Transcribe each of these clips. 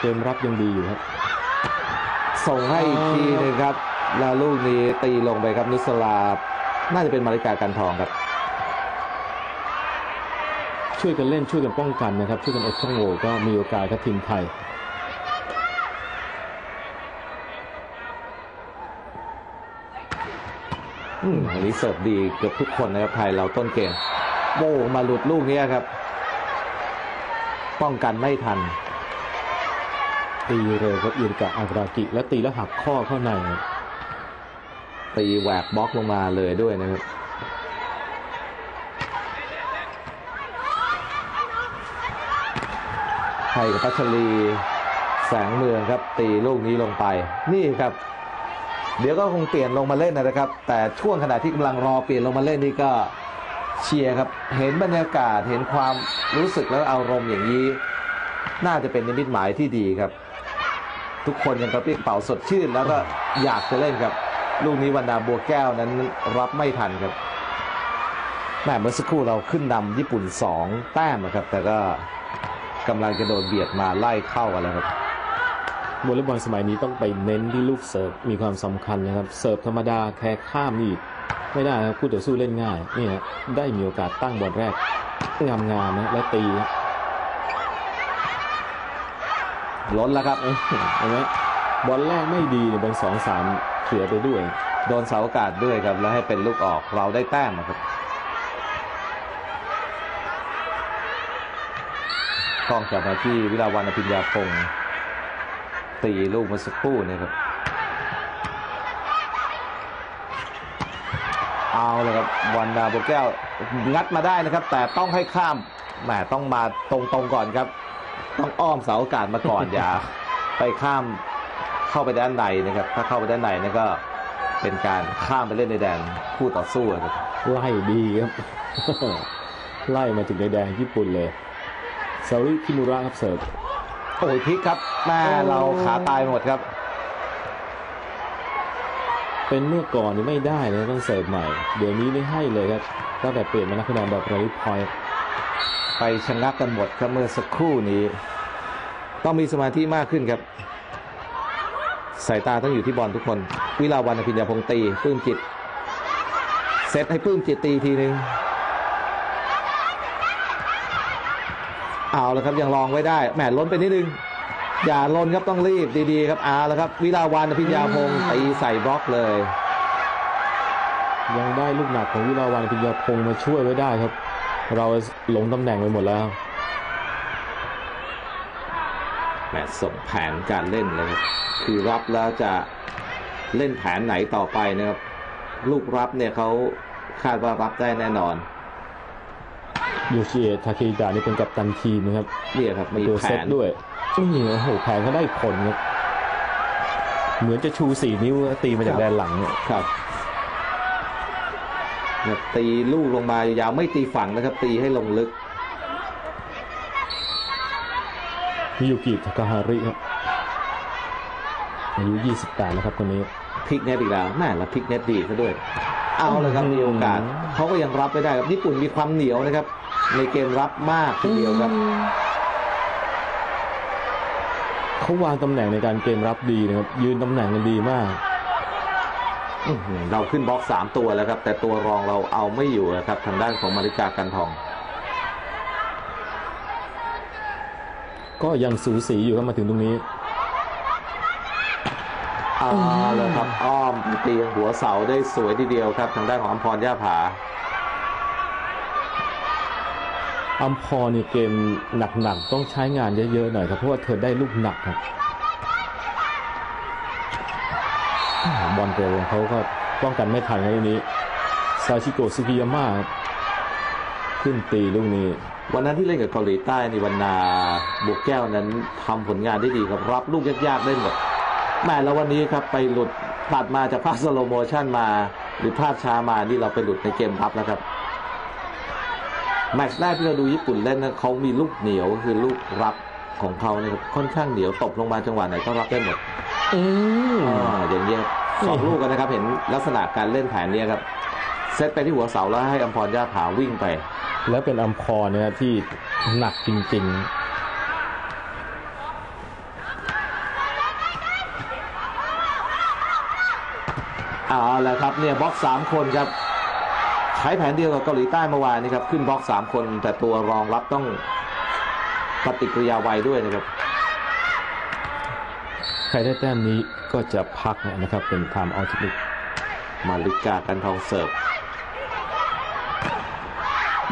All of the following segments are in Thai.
เกมรับยังดีอยู่ครับ ส่งให้อีกทีหนึงครับ แล้วลูกนี้ตีลงไปครับนุสลา น่าจะเป็นมาริกากันทองครับ ช่วยกันเล่นช่วยกันป้องกันนะครับ ช่วยกันอดช่องโหว่ก็มีโอกาสครับทีมไทยอืมอันนี้เสิร์ฟดีเกือบทุกคนนะครับไทยเราต้นเกมโบ้มาหลุดลูกนี้ครับ ป้องกันไม่ทัน ตีเร็วครับอิริกะอากรากิ และตีแล้วหักข้อเข้าใน ตีแหวกบล็อกลงมาเลยด้วยนะครับไทยกับพัชรีแสงเมืองครับ ตีลูกนี้ลงไป นี่ครับ เดี๋ยวก็คงเปลี่ยนลงมาเล่นนะครับ แต่ช่วงขณะที่กำลังรอเปลี่ยนลงมาเล่นนี่ก็เชียร์ครับ เห็นบรรยากาศเห็นความรู้สึกแล้วอารมณ์อย่างนี้ น่าจะเป็นนิมิตหมายที่ดีครับ ทุกคนยังกระปรี้กระเป๋าสดชื่น แล้วก็อยากจะเล่นครับ ลูกนี้วันดาบัวแก้วนั้นรับไม่ทันครับแม่เมื่อสักครู่เราขึ้นนำญี่ปุ่น 2 แต้มนะครับ แต่ก็กำลังจะโดนเบียดมาไล่เข้ากันแล้วครับวอลเลย์บอลสมัยนี้ต้องไปเน้นที่ลูกเสิร์ฟมีความสำคัญนะครับ เสิร์ฟธรรมดาแค่ข้ามนี่ไม่ได้ครับคู่ต่อสู้เล่นง่ายนี่ฮะได้มีโอกาสตั้งบอลแรกงามๆนะและตี ล้นแล้วครับเห็นไหมบอลแรกไม่ดีเนี่ยบอลสองสามเสียไปด้วย โดนเสาอากาศด้วยครับ แล้วให้เป็นลูกออกเราได้แต้มครับกล้องกลับมาที่วิลาวันอภิญญาพงศ์ตีลูกมาสักครู่เนะครับ เอาเลยครับวันดาโบแก้ว งัดมาได้นะครับ แต่ต้องให้ข้ามแหมต้องมาตรงๆก่อนครับ ต้องอ้อมเสาอากาศมาก่อน อย่าไปข้ามเข้าไปด้านในนะครับ ถ้าเข้าไปด้านในนั่นก็เป็นการข้ามไปเล่นในแดนคู่ต่อสู้ครับไล่ดีครับ ไล่มาถึงในแดงญี่ปุ่นเลยซาริคิมุระครับเสิร์ฟโอ้ยพลิกครับแม่เราขาตายหมดครับ เป็นเมื่อก่อนนี่ไม่ได้เลยต้องเสิร์ฟใหม่ เดี๋ยวนี้นี่ให้เลยครับตั้งแต่เปลี่ยนมานับคะแนนแบบ rally point ไปชะงักกันหมดครับเมื่อสักครู่นี้ ต้องมีสมาธิมากขึ้นครับ สายตาต้องอยู่ที่บอลทุกคน วิลาวัณย์อภิญญาพงศ์ตีปลื้มจิตร์เซตให้ปลื้มจิตร์ตีทีนึงเอาแล้วครับยังรองไว้ได้แหมล้นไปนิดนึงอย่าล้นครับต้องรีบดีๆครับเอาแล้วครับ วิลาวันอภิญญาพงตีใส่บล็อกเลย ยังได้ลูกหนักของวิลาวันพิญญาพงมาช่วยไว้ได้ครับ เราหลงตำแหน่งไปหมดแล้วแหมส่งแผนการเล่นเลยครับคือรับแล้วจะเล่นแผนไหนต่อไปนะครับ ลูกรับเนี่ยเขาคาดว่ารับได้แน่นอนโยชิเอะทาเคอิดะนี่เป็นกัปตันทีมนะครับเนี่ยครับมีตัวแผเซตนด้วยนี่โอ้โหแผนเขาได้ผลครับ เหมือนจะชูสี่นิ้วตีมาจากแดนหลังเนี่ยครับเนี่ย ตีลูกลงมายาวๆไม่ตีฝั่งนะครับ ตีให้ลงลึกมิยุกิทาคาฮาริครับอายุ 28แล้วครับคนนี้พลิกเน็ตอีกแล้วแม่ละพลิกเน็ตดีซะด้วย เอาเลยครับอืมมีโอกาสเขาก็ยังรับไม่ได้ครับญี่ปุ่นมีความเหนียวนะครับ ในเกมรับมากทีเดียวครับเขาวางตำแหน่งในการเกมรับดีนะครับยืนตำแหน่งกันดีมากอื้อหือ เราขึ้นบล็อกสามตัวแล้วครับ แต่ตัวรองเราเอาไม่อยู่นะครับ ทางด้านของมาริกากันทอง ก็ยังสูสีอยู่ครับมาถึงตรงนี้เอาเลยครับอ้อมตีหัวเสาได้สวยทีเดียวครับ ทางด้านของอัมพรย่าผาอัมพรเนี่ยเกมหนักๆต้องใช้งานเยอะๆหน่อยครับเพราะว่าเธอได้ลูกหนักครับ บอลเร็วของเขาก็ป้องกันไม่ทันครับลูกนี้ซาชิโกะซุกิยาม่าขึ้นตีลูกนี้วันนั้นที่เล่นกับเกาหลีใต้ในวันนาบุกแก้วนั้นทำผลงานได้ดีครับรับลูกยากๆได้หมดแม่แล้ววันนี้ครับไปหลุดตัดมาจากภาพสโลโมชันมาหรือภาพช้ามานี่เราไปหลุดในเกมรับแล้วครับแมตช์แรกที่เราดูญี่ปุ่นเล่นนะเขามีลูกเหนียวคือลูกรับ ของเขาเนี่ยค่อนข้างเหนียวตบลงมาจังหวะไหนก็รับได้หมดอืออย่างเงี้ยสองลูกกันนะครับ เห็นลักษณะการเล่นแผนเนี่ยครับเซตไปที่หัวเสาแล้วให้อัมพรย่าผาวิ่งไป แล้วเป็นอัมพรเนี่ยที่หนักจริง ๆเอาแล้วครับเนี่ยบล็อกสามคนครับ ใช้แผนเดียวกับเกาหลีใต้เมื่อวานนี้ครับ ขึ้นบล็อกสามคน แต่ตัวรองรับต้อง ปฏิกิริยาไวด้วยนะครับ ใครได้แต้มนี้ก็จะพักนะครับเป็นไทม์เอาท์เทคนิคมาริกากันทองเสิร์ฟ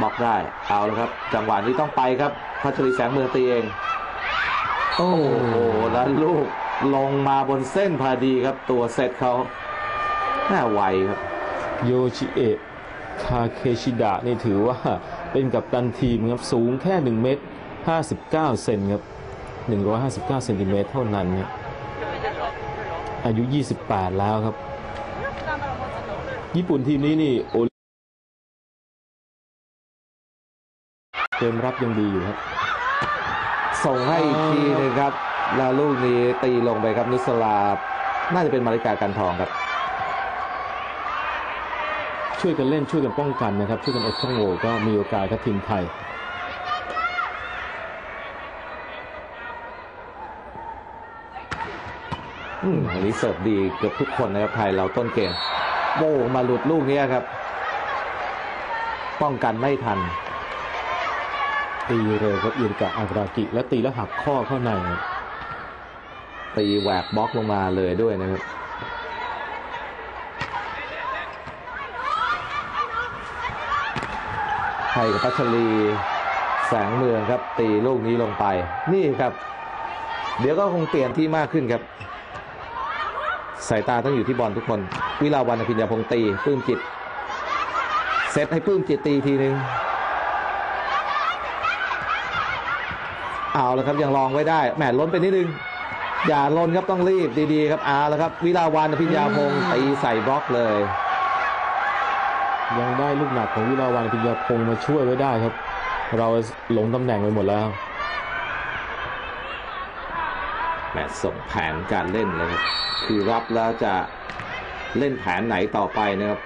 บล็อกได้เอาละครับ จังหวะนี้ต้องไปครับพัชรีแสงเมืองตีเอง โอ้โอ้โหแล้วลูกลงมาบนเส้นพอดีครับ ตัวเซตเขาหน้าไวครับ โยชิเอะคาเคชิดะนี่ถือว่าเป็นกัปตันทีมครับสูงแค่ 1 เมตร 59 เซนครับ 159 เซนติเมตรเท่านั้นเนี่ยอายุ 28 แล้วครับ ญี่ปุ่นทีมนี้นี่โอลิเกมรับยังดีอยู่ครับ ส่งให้อีกทีหนึงครับ แล้วลูกนี้ตีลงไปครับนุสลา น่าจะเป็นมาริกากันทองครับ ช่วยกันเล่นช่วยกันป้องกันนะครับ ช่วยกันอดช่องโหว่ก็มีโอกาสครับทีมไทย อันนี้เสิร์ฟดีเกือบทุกคนนะครับไทยเราต้นเกมโบ้มาหลุดลูกนี้ครับ ป้องกันไม่ทัน ตีเร็วครับอิริกะอากรากิ และตีแล้วหักข้อเข้าใน ตีแหวกบล็อกลงมาเลยด้วยนะครับไทยกับพัชรีแสงเมืองครับ ตีลูกนี้ลงไป นี่ครับ เดี๋ยวก็คงเปลี่ยนที่มากขึ้นครับ สายตาต้องอยู่ที่บอลทุกคน วิลาวันอภิญญาพงตีปื้มจิต เซตให้ปื้มจิตตีทีนึงเอาแล้วครับยังลองไว้ได้แหมล้นไปนิดนึง อย่าล้นครับต้องรีบดีๆ ครับเอาแล้วครับ วิลาวันอภิญญาพงตีใส่บล็อกเลย ยังได้ลูกหนักของวิลาวันพิญญาพงมาช่วยไว้ได้ครับ เราหลงตำแหน่งไปหมดแล้ว แมตช์ส่งแผนการเล่นเลยครับคือรับแล้วจะเล่นแผนไหนต่อไปนะครับ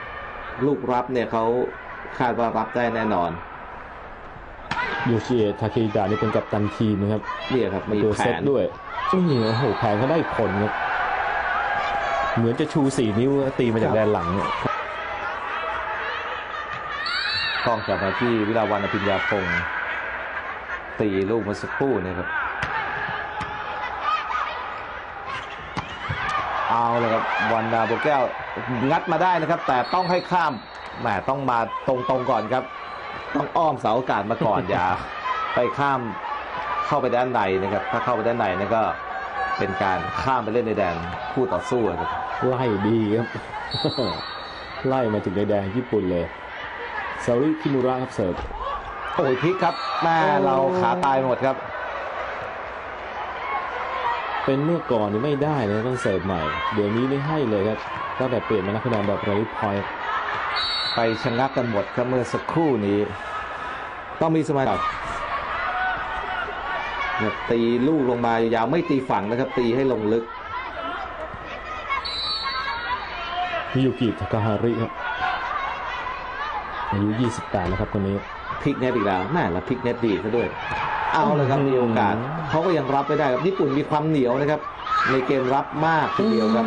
ลูกรับเนี่ยเขาคาดว่ารับได้แน่นอนโยชิเอะทาเคอิดะนี่เป็นกัปตันทีมนะครับเนี่ยครับมีตัวแผเซตนด้วยนี่โอ้โหแผนเขาได้ผลครับเหมือนจะชูสี่นิ้วตีมาจากแดนหลังเนี่ยกล้องกลับมาที่วิลาวันอภิญญาพงษ์ตีลูกเมาสักครู่เนะครับ เอาเลยครับวันดาโบแก้วงัดมาได้นะครับ แต่ต้องให้ข้ามแหมต้องมาตรงๆก่อนครับ ต้องอ้อมเสาอากาศมาก่อนอย่าไปข้ามเข้าไปด้านในนะครับ ถ้าเข้าไปด้านในนั่นก็เป็นการข้ามไปเล่นในแดนคู่ต่อสู้ครับไล่ดีครับ ไล่มาถึงในแดนญี่ปุ่นเลยซาริคิมุระครับเสิร์ฟโอ้ยพลิกครับแม่เราขาตายหมดครับ เป็นเมื่อก่อนนี่ไม่ได้เลยต้องเสิร์ฟใหม่ เดี๋ยวนี้ไม่ให้เลยครับตั้งแต่เปลี่ยนมานักคะแนนแบบไรพอยต์ไปชะงักกันหมดครับเมื่อสักครู่นี้ ต้องมีสมาธิเนี่ยตีลูกลงมายาวไม่ตีฝั่งนะครับ ตีให้ลงลึกมิยูกิทาคาฮาชิครับอายุ 28แล้วครับคนนี้พลิกเน็ตอีกแล้วแม่ละพลิกเน็ตดีซะด้วย เอาเลยครับอืมมีโอกาสเขาก็ยังรับไม่ได้ครับญี่ปุ่นมีความเหนียวนะครับ ในเกมรับมากทีเดียวครับ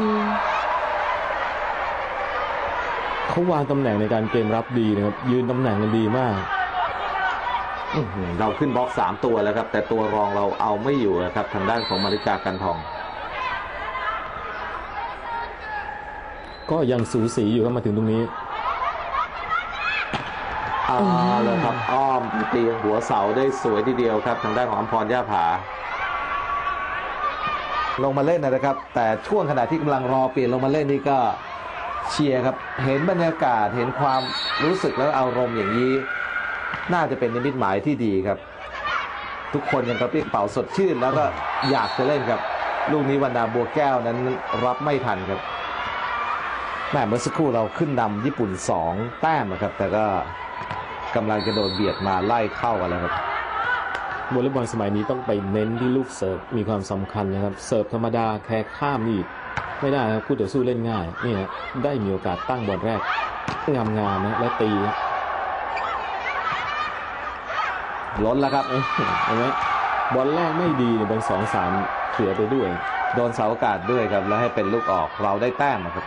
เขาวางตำแหน่งในการเกมรับดีนะครับ ยืนตำแหน่งกันดีมากอื้อหือเราขึ้นบล็อกสามตัวแล้วครับ แต่ตัวรองเราเอาไม่อยู่นะครับ ทางด้านของมลิกากันทอง ก็ยังสูสีอยู่ครับมาถึงตรงนี้เอาเลยครับอ้อมตีหัวเสาได้สวยทีเดียวครับ ทางด้านของอัมพรย่าผา ลงมาเล่นนะครับ แต่ช่วงขณะที่กำลังรอเปลี่ยนลงมาเล่นนี่ก็เชียร์ครับ เห็นบรรยากาศเห็นความรู้สึกแล้วอารมณ์อย่างนี้ น่าจะเป็นนิมิตหมายที่ดีครับ ทุกคนยังกระปี้กระเป๋าสดชื่น แล้วก็อยากจะเล่นครับ ลูกนี้วันดาบัวแก้วนั้นรับไม่ทันครับแม่เมื่อสักครู่เราขึ้นนำญี่ปุ่น 2 แต้มนะครับ แต่ก็ กำลังจะโดนเบียดมาไล่เข้ากันแล้วครับวอลเลย์บอลสมัยนี้ต้องไปเน้นที่ลูกเสิร์ฟมีความสำคัญนะครับเสิร์ฟธรรมดาแค่ข้ามนี่ไม่ได้ครับคู่ต่อสู้เล่นง่ายนี่ฮะได้มีโอกาสตั้งบอลแรกงามๆนะและตีล้นแล้วครับเอ้ยเห็นไหมบอลแรกไม่ดีเนี่ยบอลสองสามเสียไปด้วย โดนเสาอากาศด้วยครับแล้วให้เป็นลูกออกเราได้แต้มอะครับ